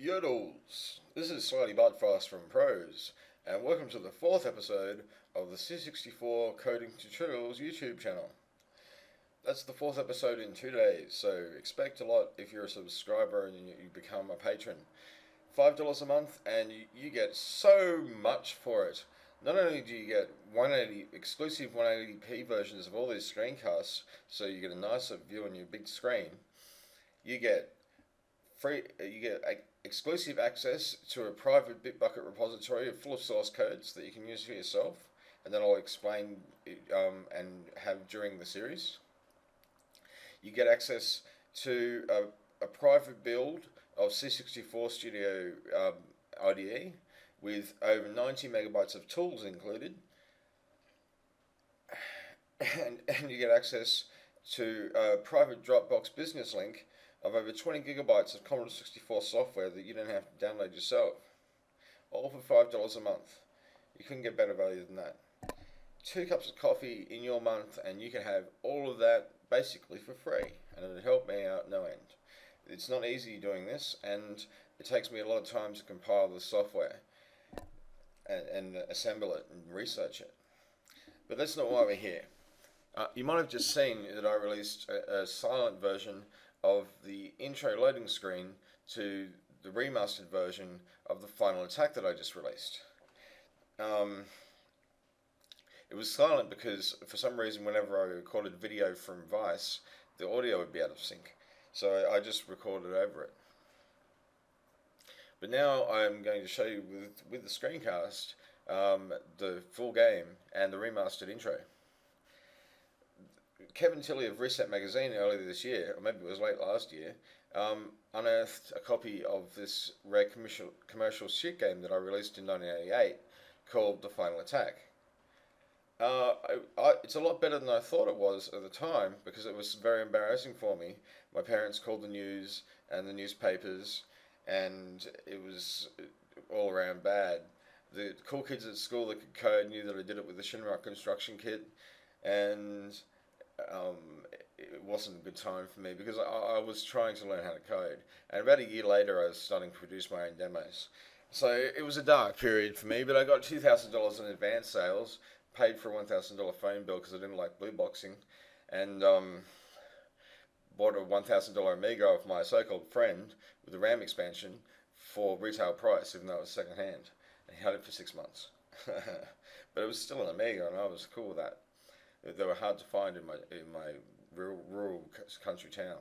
Yodels! This is Slightly Fast from Pros, and welcome to the fourth episode of the C64 Coding Tutorials YouTube channel. That's the fourth episode in two days, so expect a lot if you're a subscriber and you become a patron. $5 a month, and you, get so much for it. Not only do you get 180 exclusive 180p versions of all these screencasts, so you get a nicer view on your big screen, you get free you get exclusive access to a private Bitbucket repository full of source codes that you can use for yourself, and then I'll explain um, and have during the series. You get access to a, a private build of C64 Studio um, IDE with over 90 megabytes of tools included, and, and you get access to a private Dropbox business link of over 20 gigabytes of Commodore 64 software that you don't have to download yourself. All for $5 a month. You couldn't get better value than that. Two cups of coffee in your month and you can have all of that basically for free. And it would help me out no end. It's not easy doing this and it takes me a lot of time to compile the software and, and assemble it and research it. But that's not why we're here. Uh, you might have just seen that I released a, a silent version of the intro loading screen to the remastered version of the final attack that I just released. Um, it was silent because for some reason whenever I recorded video from Vice, the audio would be out of sync. So I just recorded over it. But now I'm going to show you with, with the screencast um, the full game and the remastered intro. Kevin Tilley of Reset Magazine earlier this year, or maybe it was late last year, um, unearthed a copy of this rare commercial, commercial shoot game that I released in 1988 called The Final Attack. Uh, I, I, it's a lot better than I thought it was at the time because it was very embarrassing for me. My parents called the news and the newspapers, and it was all around bad. The cool kids at school that could code knew that I did it with the Shinra construction kit, and um, it wasn't a good time for me because I, I, was trying to learn how to code. And about a year later, I was starting to produce my own demos. So it was a dark period for me, but I got $2,000 in advance sales, paid for a $1,000 phone bill because I didn't like blue boxing, and um, bought a $1,000 Amiga off my so called friend with a RAM expansion for retail price, even though it was second hand. And he had it for six months. but it was still an Amiga, and I was cool with that they were hard to find in my in my rural, rural country town.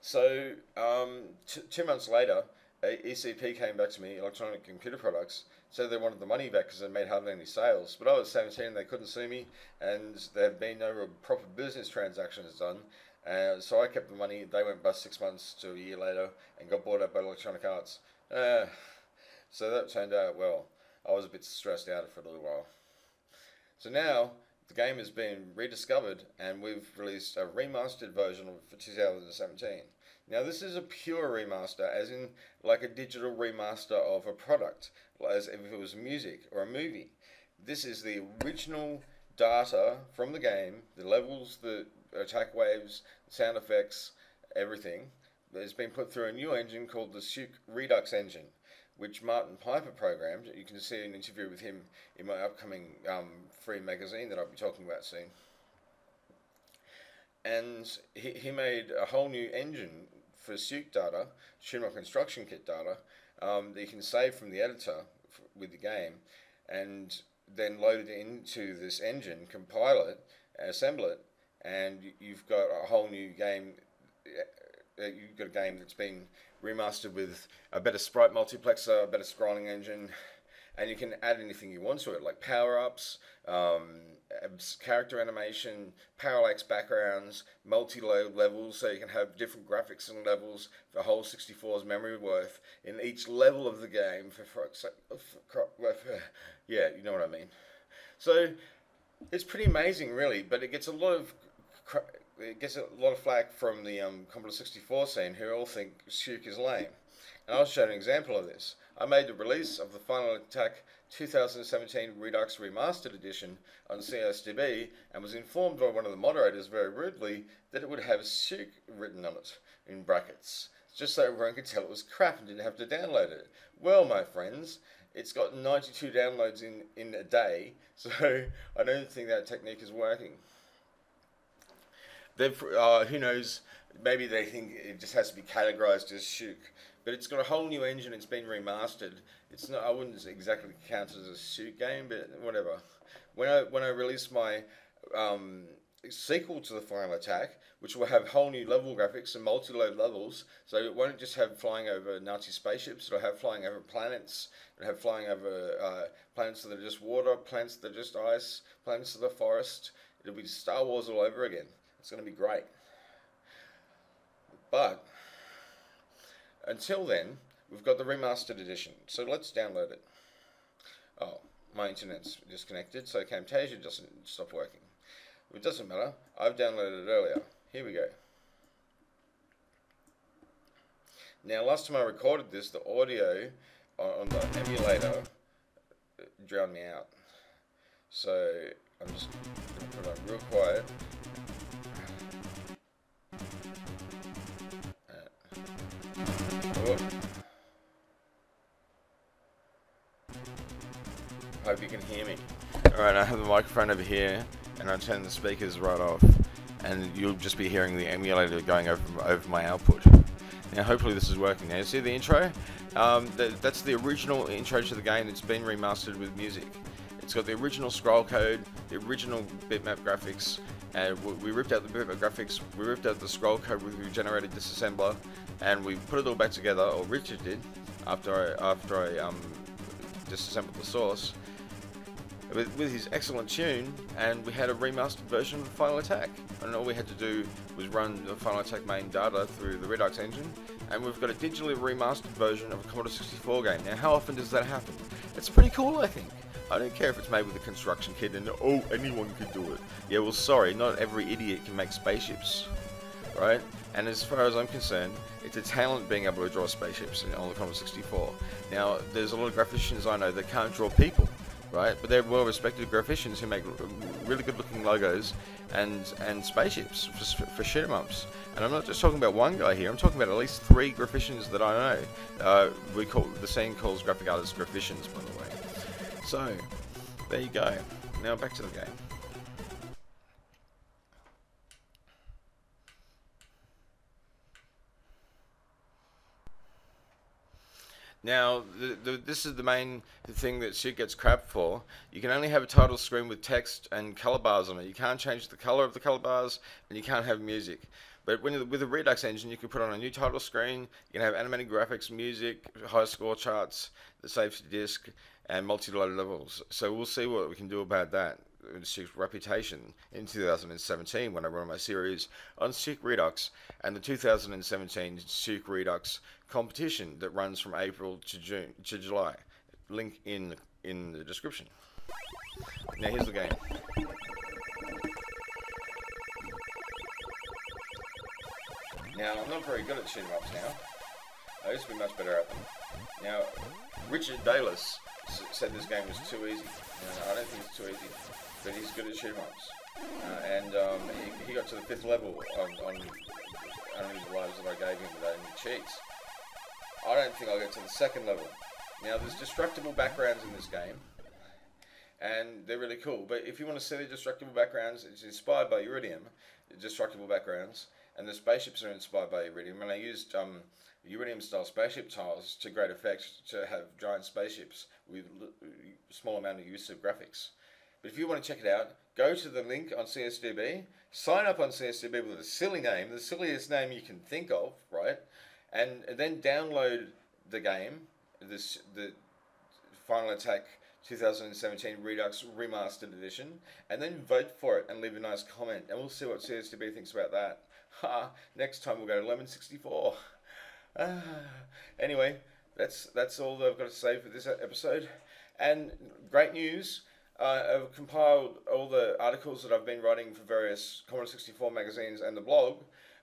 So um, two months later, ECP came back to me, Electronic Computer Products, said they wanted the money back because they made hardly any sales. But I was 17 and they couldn't see me, and there had been no proper business transactions done. Uh, so I kept the money. They went bust six months to a year later and got bought up by Electronic Arts. Uh, so that turned out well. I was a bit stressed out for a little while. So now the game has been rediscovered and we've released a remastered version of for 2017. Now this is a pure remaster, as in like a digital remaster of a product, as if it was music or a movie. This is the original data from the game, the levels, the attack waves, sound effects, everything. It's been put through a new engine called the SEUCK Redux engine which Martin Piper programmed. You can see an interview with him in my upcoming um, free magazine that I'll be talking about soon. And he, he made a whole new engine for SEUCK data, Shinra Construction Kit data, um, that you can save from the editor with the game, and then load it into this engine, compile it, assemble it, and you've got a whole new game. Uh, you've got a game that's been remastered with a better sprite multiplexer, a better scrolling engine, and you can add anything you want to it, like power ups, um, character animation, parallax backgrounds, multi load levels, so you can have different graphics and levels for whole 64's memory worth in each level of the game. For, for, for, for yeah, you know what I mean. So it's pretty amazing, really, but it gets a lot of it gets a lot of flack from the um, Commodore 64 scene who all think SEUCK is lame. And I'll show an example of this. I made the release of the Final Attack 2017 Redux Remastered Edition on CSDB and was informed by one of the moderators very rudely that it would have SEUCK written on it in brackets. just so everyone could tell it was crap and didn't have to download it. Well, my friends, it's got 92 downloads in, in a day, so I don't think that technique is working. They've, uh, who knows, maybe they think it just has to be categorized as SEUCK, but it's got a whole new engine, it's been remastered. It's not, I wouldn't exactly count it as a SEUCK game, but whatever. When I, when I release my um, sequel to the final attack, which will have whole new level graphics and multi-load levels. So it won't just have flying over Nazi spaceships. It'll have flying over planets. It'll have flying over uh, planets that are just water, planets that are just ice, planets that are forest. It'll be Star Wars all over again. It's going to be great. But until then, we've got the remastered edition. So let's download it. Oh, my internet's disconnected, so Camtasia doesn't stop working. It doesn't matter. I've downloaded it earlier. Here we go. Now, last time I recorded this, the audio on the emulator uh, drowned me out. So I'm just going to put it on real quiet. Oh. Hope you can hear me. Alright, I have the microphone over here and I turn the speakers right off and you'll just be hearing the emulator going over, over my output. Now hopefully this is working now. You see the intro? Um, that's the original intro to the game. It's been remastered with music. It's got the original scroll code, the original bitmap graphics, and we ripped out the bitmap graphics, we ripped out the scroll code with Regenerator disassembler, and we put it all back together, or Richard did, after I, after I um, disassembled the source, with, with his excellent tune, and we had a remastered version of Final Attack. And all we had to do was run the Final Attack main data through the Redux engine, and we've got a digitally remastered version of a Commodore 64 game. Now, how often does that happen? It's pretty cool, I think. I don't care if it's made with a construction kit and oh, anyone could do it. Yeah, well, sorry, not every idiot can make spaceships, right? And as far as I'm concerned, it's a talent being able to draw spaceships on the Commodore 64. Now, there's a lot of graphicians I know that can't draw people right? But they're well-respected graphicians who make really good-looking logos and and spaceships for, for shoot 'em ups. And I'm not just talking about one guy here. I'm talking about at least three graphicians that I know. Uh, we call the scene calls graphic artists graphicians, by the way. So there you go. Now back to the game. Now, the, the, this is the main thing that SEUCK gets crap for. You can only have a title screen with text and color bars on it. You can't change the color of the color bars, and you can't have music. But when with a Redux engine, you can put on a new title screen. You can have animated graphics, music, high score charts, the safety disk, and multi-load levels. So we'll see what we can do about that. Reputation in 2017 when I run my series on SEUCK Redux and the 2017 SEUCK Redux competition that runs from April to June to July. Link in in the description. Now here's the game. Now I'm not very good at shoot 'em ups now. I used to be much better at them. Now Richard Bayliss said this game was too easy. I don't think it's too easy but he's good at shoot 'em ups. Uh, and um, he, he got to the fifth level on, on unlimited lives that I gave him without any cheats. I don't think I'll get to the second level. Now, there's destructible backgrounds in this game, and they're really cool. But if you want to see the destructible backgrounds, it's inspired by Uridium, destructible backgrounds, and the spaceships are inspired by Uridium. And I used um, Uridium style spaceship tiles to great effect to have giant spaceships with small amount of use of graphics. But if you want to check it out, go to the link on CSDB, sign up on CSDB with a silly name, the silliest name you can think of, right? And, then download the game, this the Final Attack 2017 Redux Remastered Edition, and then vote for it and leave a nice comment, and we'll see what CSDB thinks about that. Ha! Next time we'll go to Lemon 64. Ah. Anyway, that's that's all I've got to say for this episode. And great news uh, I've compiled all the articles that I've been writing for various Commodore 64 magazines and the blog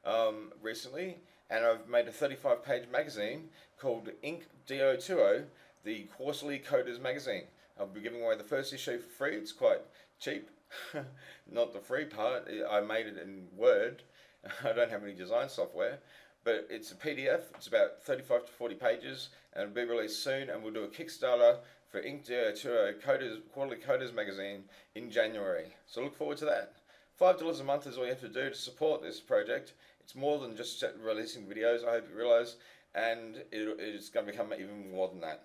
um, recently, and I've made a 35 page magazine called INC D020, the Quarterly Coders magazine. I'll be giving away the first issue for free, it's quite cheap. Not the free part, I made it in Word. I don't have any design software, but it's a PDF. It's about 35 to 40 pages, and it'll be released soon. And we'll do a Kickstarter for INC uh, a Coders Quarterly Coders magazine in January. So look forward to that. Five dollars a month is all you have to do to support this project. It's more than just releasing videos. I hope you realise, and it, it's going to become even more than that.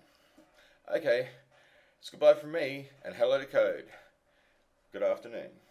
Okay, it's goodbye from me, and hello to Code. Good afternoon.